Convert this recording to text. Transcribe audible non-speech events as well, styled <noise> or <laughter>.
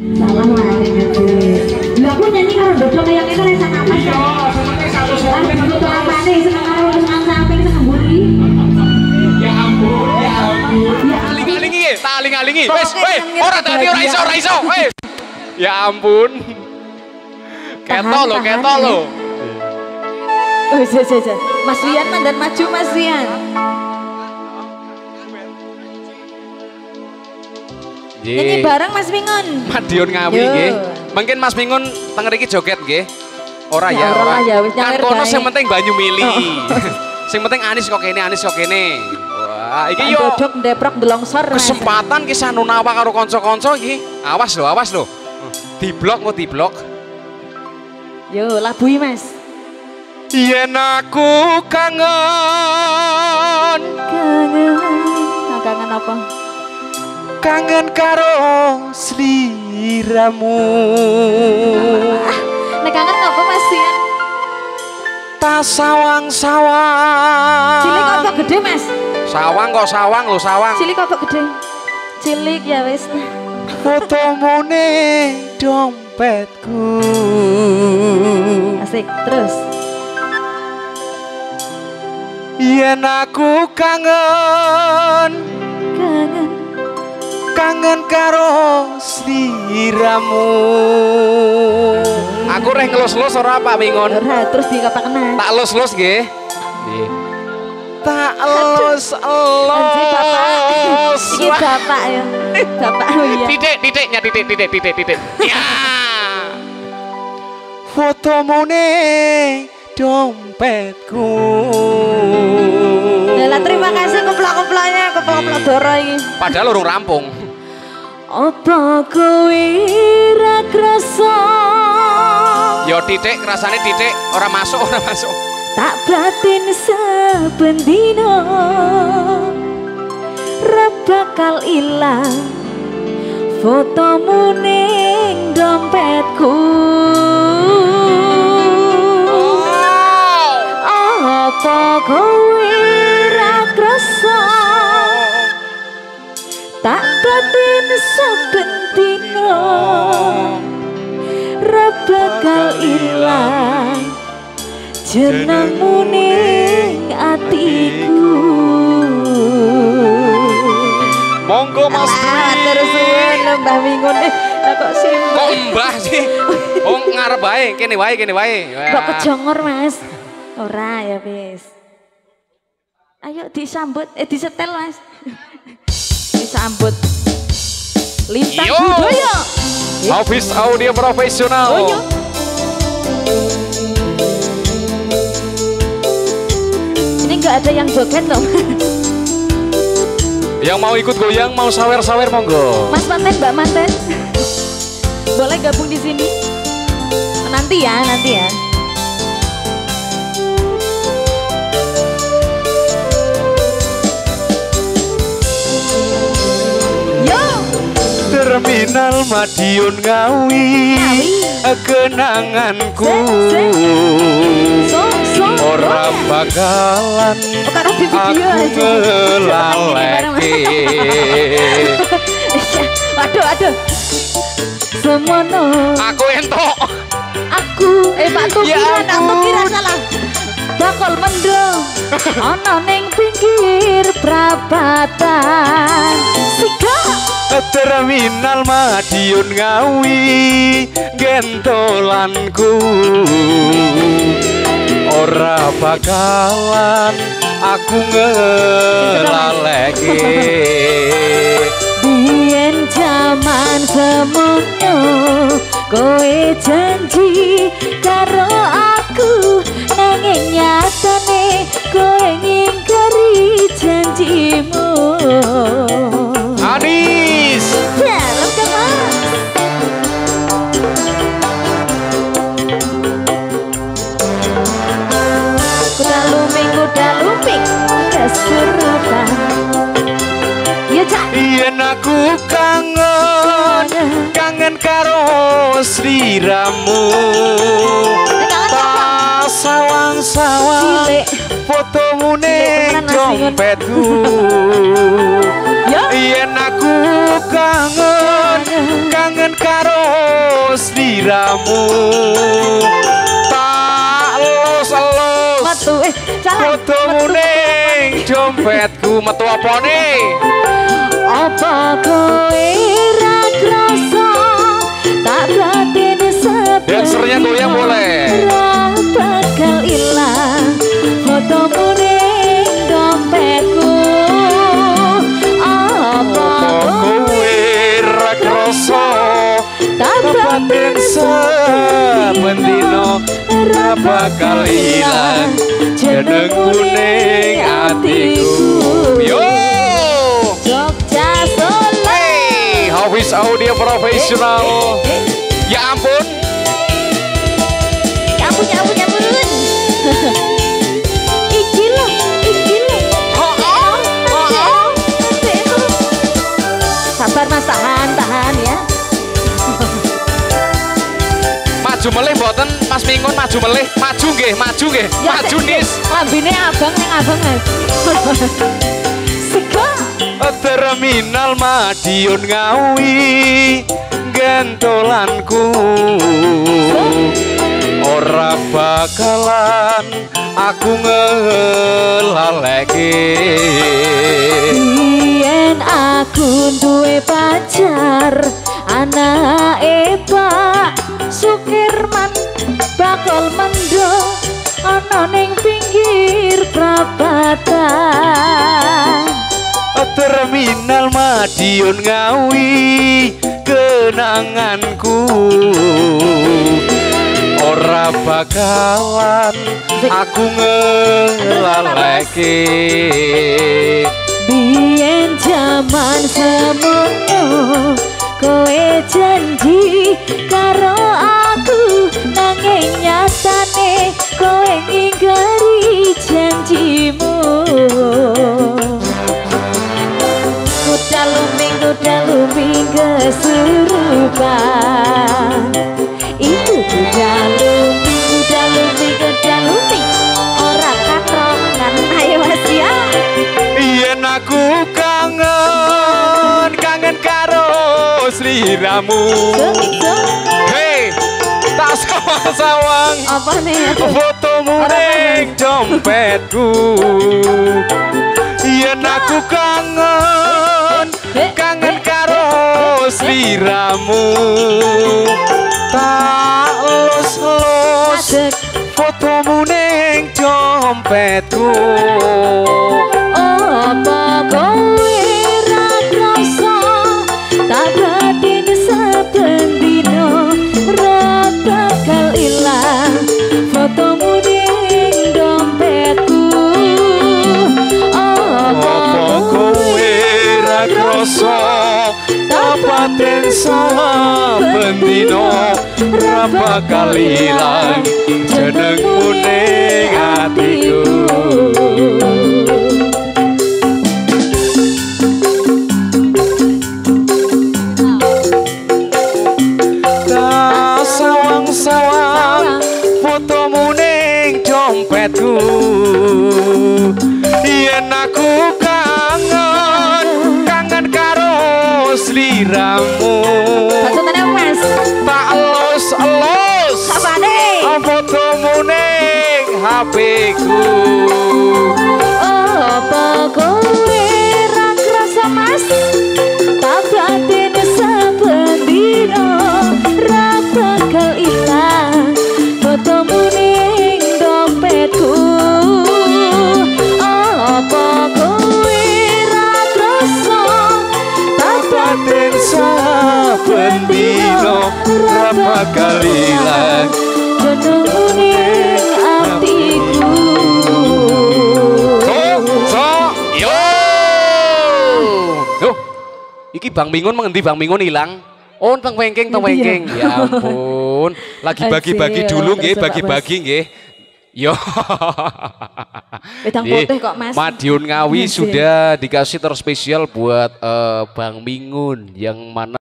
Salah wae. Lah aku nyanyi karo dodok kayak ngene rasa apa Iya, seperti satu Lah suara butuh apa nih seneng karo seneng samping seneng mburi. Ya ampun, ya ampun. Aling-alingi tak aling-alingi Kok wes kayak wes nyengir ora tadi ora iso ora iso wes ampun keto Tahan, lo tahan, keto ya. lo. Mas Rian mandan maju Mas Rian. Nyanyi bareng Mas Mingon. Madiun ngawi nggih mungkin Mas Mingun teng mriki joget nggih ora Ya, ya ora ya, kan kono sing penting banyu mili Oh. <laughs> sing penting Anis kok kene Anis kok kene wah iki yo Dodok ndeprok delongsor. Mas. kesempatan kisah nunawa karo kanca-kanca iki awas lho awas lho di blok kok di blok Yo, labui Mas. yen aku kangen Kangen. Nah, kangen apa? Kangen karo sliramu Nek kangen apa Mas Rian? ta sawang-sawang Cilik apa gede Mas? sawang kok sawang lho sawang Cilik apa gede? Cilik ya wis. fotomu dompetku Asik. Terus. yen aku kangen Kangen. Kangen karo sliramu. Aku reh ngelus-lus ora Pak Mingon Ora, terus di kena. tak lus-lus nggih. Nggih. Tak lus-lus Iki bapak ya. Bapak oh iya. titik titiknya titik titik titik titik. Ya. Fotomu ning dompetku Lah terima kasih keplok-keploknya, keplok-keplok doro iki. padahal urung rampung Apa kowe ra krasa? yo titik. Rasanya titik. Ora masuk ora masuk. Tak batin saben dino Ra bakal ilang Fotomu ning dompetku. Apa kowe Batin saben dino Ra bakal ilang jenengmu ning atiku. Monggo mas terus suwun Mbah Mingun kok kok simpel mbah sih? Oh ngarep wae kene wae kene wae. Kok kejongor Mas? Ora ya wis. Ayo disambut eh disetel Mas. <laughs> Disambut lintang Yo. budaya Office audio profesional oh yo ini nggak ada yang joget loh <laughs> yang mau ikut goyang mau sawer-sawer monggo Mas Manten, Mbak Manten. <laughs> Boleh gabung di sini? Nanti ya, nanti ya. Terminal Madiun Ngawi kenanganku. So so. ora bakalan Oh, aku ngelaleke <laughs> Waduh, waduh. Semono. Aku entok aku. Eh Pak Ya Tukira, Pak ampun. Tukira salah. Bakal mendung. <laughs> Ana ning pinggir prapatan. Sika Terminal Madiun Ngawi gentolanku. Ora bakalan aku ngelaleke. Biyen jaman semono kowe janji karo aku. Nanging nyatane kowe ngingkari janjimu. Anis Kesurupan Ya cak. Yen aku kangen. Kangen karo sliramu. Ta sawang-sawang fotomu ning dompetku. Yen aku kangen. Kangen karo sliramu fotomu ning dompetku metu apa nih? Apa kowe ra krasa? Tak batin sepi. Dancernya goyang boleh. Bakal ilang. Fotomu ning dompetku. Apa kowe ra krasa? Tak batin saben dino ra bakal ilang jenengmu ning atiku yo! Jogja Solo. Hey Hafiz audio profesional ya ampun. Ya ampun, ya ampun, ya ampun. Maju melih mboten? Mas Mingun maju melih. Maju nggih maju nggih. Ya, maju nis. Lambine abang yang abang mas. <laughs> Sego. terminal Madiun Ngawi gentolanku. Ora bakalan aku ngelaleke. Yen aku duwe pacar Anake ana ning pinggir prapatan terminal Madiun Ngawi kenanganku. Ora bakalan aku ngelaleke. Biyen jaman semono kowe janji karo aku sliramu Hei, tak sawang-sawang Apa nih? Fotomu ning dompetku. Yen aku kangen, kangen karo sliramu Tak los-los fotomu ning dompetku tapaten saben dino ra bakal ilang jenengmu ning atiku ning HP ku Apa kowe ra krasa Mas? Tak batin saben dino ra bakal ilang fotomu ning dompetku. Apa kowe ra krasa tak Batin saben dino ra bakal ilang jenengmu Duh, iki Bang Mingun mengendi Bang Mingun hilang? Oh, teng wengking, teng ya? wengking. Ya ampun. Lagi bagi-bagi dulu nggih, bagi-bagi nggih. Yo. Wedang putih kok, Mas. Madiun Ngawi sudah dikasih terspesial buat eh, Bang Mingun yang mana